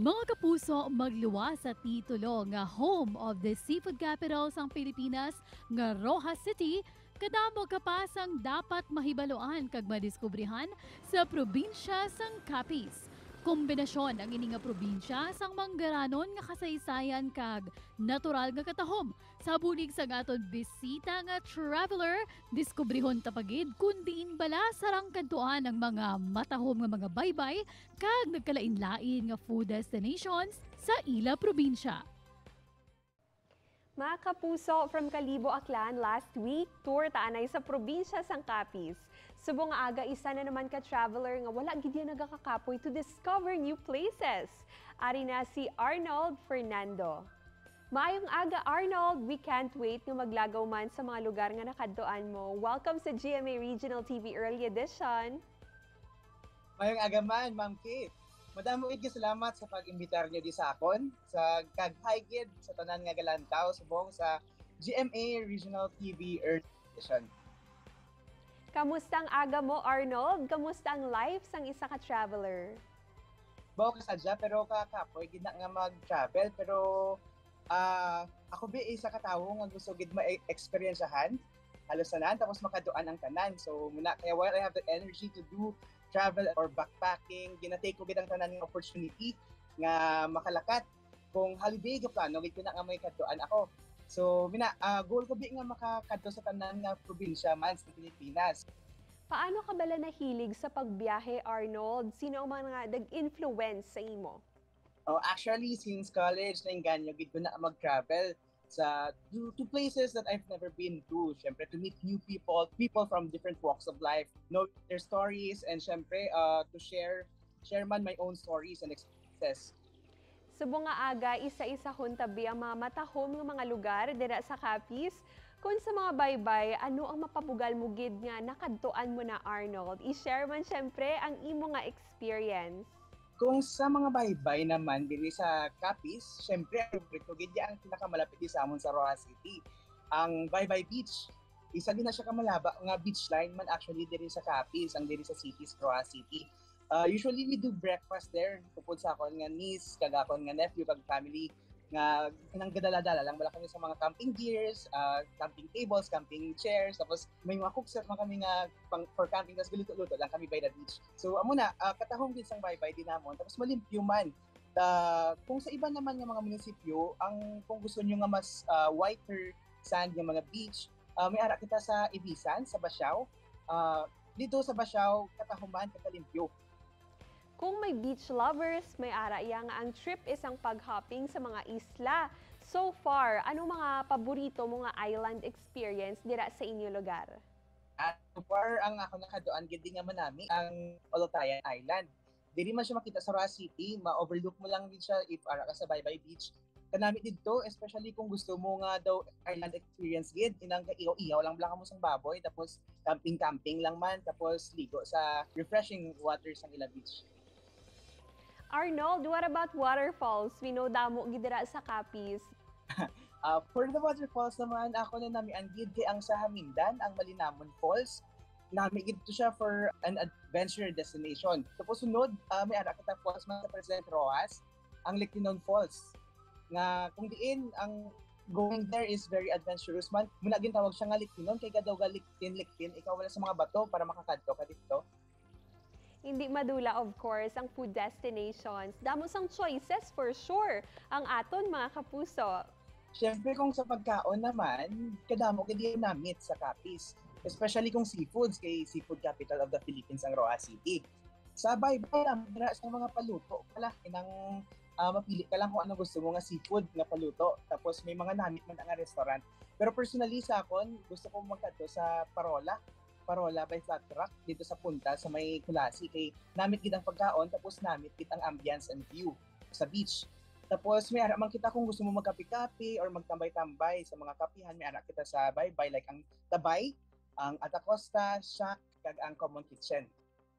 Mga kapuso, magluwa sa titulo nga home of the seafood capital sang Pilipinas nga Rojas City kadamo kapasang dapat mahibaloan kag madiskubrihan sa probinsya sang Capiz. Kombinasyon ang ini nga probinsya sang manggaranon nga kasaysayan kag natural nga katahom sa bulig sa gaton bisita nga traveler diskubrihon tapagid kundiin bala sarang kantuan ang mga matahom nga mga baybay kag nagkalain-lain nga food destinations sa ila probinsya. Mga kapuso from Kalibo, Aklan, last week, tour taanay sa probinsya sang Capiz. Subong aga, isa na naman ka-traveler nga wala gid yan nagakakapoy to discover new places. Ari na si Arnold Fernando. Maayong aga, Arnold! We can't wait nga maglagaw man sa mga lugar nga nakadtoan mo. Welcome sa GMA Regional TV Early Edition. Mayong agaman, Ma'am Kate. Madamo ig salamat sa pag-imbitar niyo di sa akon sa kag-higid sa tanan nga galantaw subong sa GMA Regional TV Earth Edition. Kamusta ang aga mo, Arnold? Kamusta ang life sang isa ka traveler? Bawa ka sadya pero kakapoy gid na nga mag-travel pero ah ako ba isa ka tawo nga gusto gid ma-experiencehan halos tanan tapos makaduan ang tanan. So muna kaya while I have the energy to do travel or backpacking, ginatake ko gid ang tanan nga opportunity nga makalakat kung holiday ga plano gid ko na nga may kaduan ako. So mina ah, goal ko bi nga makakadto sa tanan nga probinsya man sa Pilipinas. Paano ka bala nahilig sa pagbiyahe, Arnold? Sino ang mga nag-influence sa imo? Oh, actually since college na ganyo gid ko na mag-travel sa to, to places that I've never been to. Syempre, to meet new people, people from different walks of life, know their stories, and syempre, uh, to share share man my own stories and experiences. Subong nga aga, isa-isa huntabi ang mga matahom ng mga lugar dira sa Capiz. Kung sa mga baybay, ano ang mapabugal mo gid nga nakadtuan mo na Arnold? I-share man syempre ang imo nga experience. Kung sa mga baybay naman diri sa Capiz, syempre ang gid ang pinakamalapit di sa amon sa Rojas City, ang Baybay Beach. Isa din na siya kamalaba nga beach line man actually diri sa Capiz, ang diri sa cities Rojas City. Uh, usually we do breakfast there tupod sa akon nga niece, kag akon nga nephew kag family nga nang gadala-dala lang wala kami sa mga camping gears, uh, camping tables, camping chairs, tapos may mga cookset man kami nga pang, for camping, tapos galuto-luto lang kami by the beach. So amo na, uh, katahong din sang baybay din namon, tapos malimpyo man. Uh, kung sa iba naman ng mga munisipyo, ang kung gusto niyo nga mas uh, whiter sand yung mga beach, uh, may ara kita sa Ibisan, sa Basiao. Uh, dito sa Basiao, katahuman, katalimpyo. Kung may beach lovers, may ara iya nga ang trip isang pag-hopping sa mga isla. So far, ano mga paborito mo nga island experience dira sa inyo lugar? At so far, ang ako nakadoan gid nga manami ang Olotayan Island. Dili man siya makita sa Roa City, ma-overlook mo lang din siya if ara ka sa Baybay Beach. Kanami dito, especially kung gusto mo nga daw island experience gid, inang ihaw-ihaw lang blanka mo sang baboy, tapos camping-camping lang man, tapos ligo sa refreshing waters ng Ila Beach. Arnold, what about waterfalls? We know damo gidira sa Capiz. Uh, for the waterfalls naman, ako na nami ang gid kay ang sa Hamindan, ang Malinamon Falls. Nami gid to siya for an adventure destination. Tapos sunod, uh, may ara kita falls man sa President Rojas, ang Liquinon Falls. Nga kung diin ang going there is very adventurous man. Muna gin tawag siya nga Liquinon kay gadaw ga liktin liktin ikaw wala sa mga bato para makakadto ka dito. Hindi madula, of course, ang food destinations. Damo sang choices for sure ang aton mga kapuso. Siyempre kung sa pagkaon naman, kadamo kadi namit sa Capiz. Especially kung seafoods, kay seafood capital of the Philippines ang Roa City. Sa baybay dira sa mga paluto pala, inang uh, mapili ka lang kung ano gusto mo nga seafood nga paluto. Tapos may mga namit man ang restaurant. Pero personally sa akon, gusto ko magkadto sa Parola. Parola by Flat Rock dito sa punta sa may Kulasi kay namit gid ang pagkaon tapos namit gid ang ambience and view sa beach. Tapos may ara man kita kung gusto mo magkapi-kapi or magtambay-tambay sa mga kapihan, may ara kita sa Baybay like ang Tabay, ang Atacosta, Shack, kag ang Common Kitchen.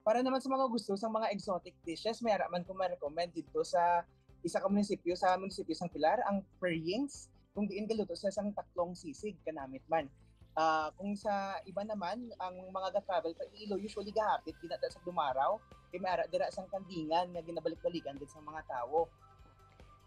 Para naman sa mga gusto sa mga exotic dishes, may ara man ko ma-recommend dito sa isa ka munisipyo sa munisipyo sang Pilar, ang Perrings, kung diin galuto sa isang tatlong sisig kanamit man. Uh, kung sa iba naman, ang mga ga-travel pa ilo usually gahapit ginada sa dumaraw, kay may ara dira sang kandingan nga ginabalik-balikan din sa mga tawo.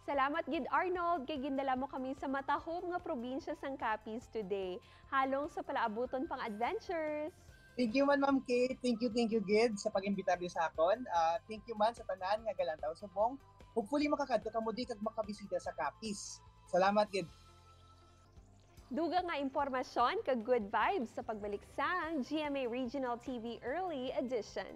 Salamat gid Arnold kay gindala mo kami sa matahom nga probinsya sang Capiz today. Halong sa palaabuton pang adventures. Thank you man, Ma'am Kate. Thank you, thank you, Gid, sa pag-imbitar niyo sa akon. Ah, thank you man sa tanan nga galantaw subong. Hopefully makakadto ka mo di kag makabisita sa Capiz. Salamat, Gid. Duga nga impormasyon kag good vibes sa pagbalik sang GMA Regional TV Early Edition.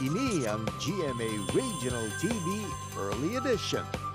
Ini ang GMA Regional TV Early Edition.